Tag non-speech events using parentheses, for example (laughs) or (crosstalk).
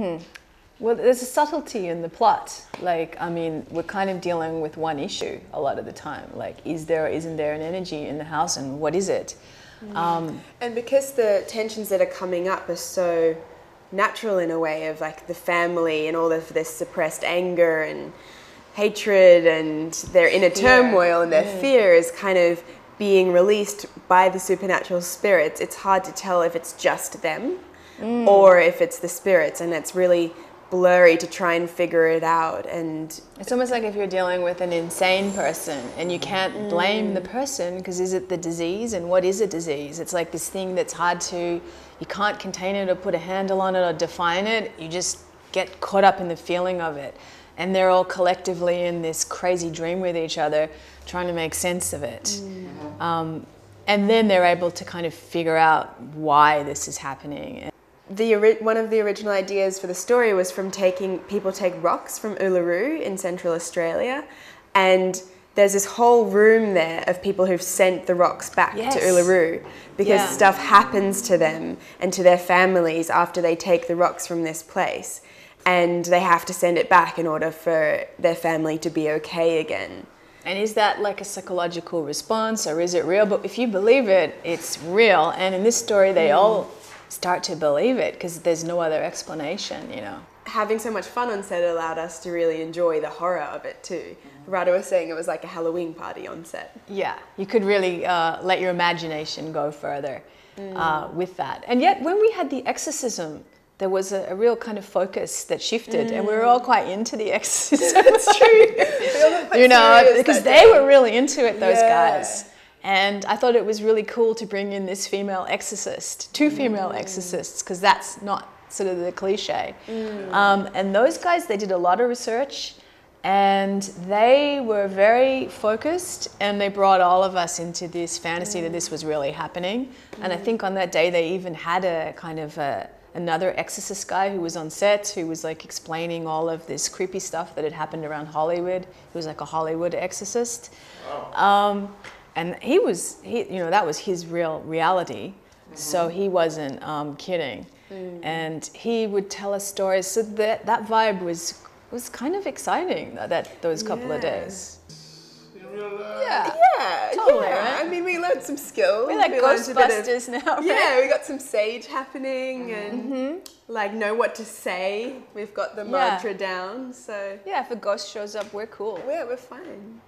Mm-hmm. Well, there's a subtlety in the plot. Like, I mean, we're kind of dealing with one issue a lot of the time. Like, is there or isn't there an energy in the house, and what is it? Mm. Um, And because the tensions that are coming up are so natural in a way of like the family and all of this suppressed anger and hatred and their inner turmoil and their mm. fear is kind of being released by the supernatural spirits, it's hard to tell if it's just them Mm. or if it's the spirits and it's really blurry to try and figure it out and It's almost like if you're dealing with an insane person and you can't mm. blame the person because is it the disease and what is a disease? It's like this thing that's hard to, you can't contain it or put a handle on it or define it. You just get caught up in the feeling of it. And they're all collectively in this crazy dream with each other trying to make sense of it. Mm. Um, and then they're able to kind of figure out why this is happening. The one of the original ideas for the story was from taking people take rocks from Uluru in Central Australia, and there's this whole room there of people who've sent the rocks back Yes. to Uluru because Yeah. stuff happens to them and to their families after they take the rocks from this place, and they have to send it back in order for their family to be okay again. And is that like a psychological response or is it real? But if you believe it, it's real. And in this story, they hmm. all start to believe it because there's no other explanation, you know. Having so much fun on set allowed us to really enjoy the horror of it too. Radha was saying it was like a Halloween party on set. Yeah, you could really uh, let your imagination go further uh, with that. And yet, when we had the exorcism, there was a, a real kind of focus that shifted, and we were all quite into the (laughs) exorcism. (laughs) That's true. you know, because they were really into it, those Yeah. guys. And I thought it was really cool to bring in this female exorcist, two female exorcists, because that's not sort of the cliche. Um, and those guys, they did a lot of research and they were very focused and they brought all of us into this fantasy that this was really happening. And I think on that day, they even had a kind of a, another exorcist guy who was on set who was like explaining all of this creepy stuff that had happened around Hollywood. He was like a Hollywood exorcist. Um, and he was, he, you know, that was his real reality. So mm-hmm. he wasn't um, kidding. Mm. And he would tell us stories. So that, that vibe was, was kind of exciting that, that those couple of days. Yeah, yeah, Totally, yeah. right? I mean, we learned some skills. We're like We learned a bit of- Ghostbusters now, right? Yeah, we got some sage happening mm-hmm. and like know what to say. We've got the Yeah. mantra down, so Yeah, if a ghost shows up, we're cool. yeah, we're fine.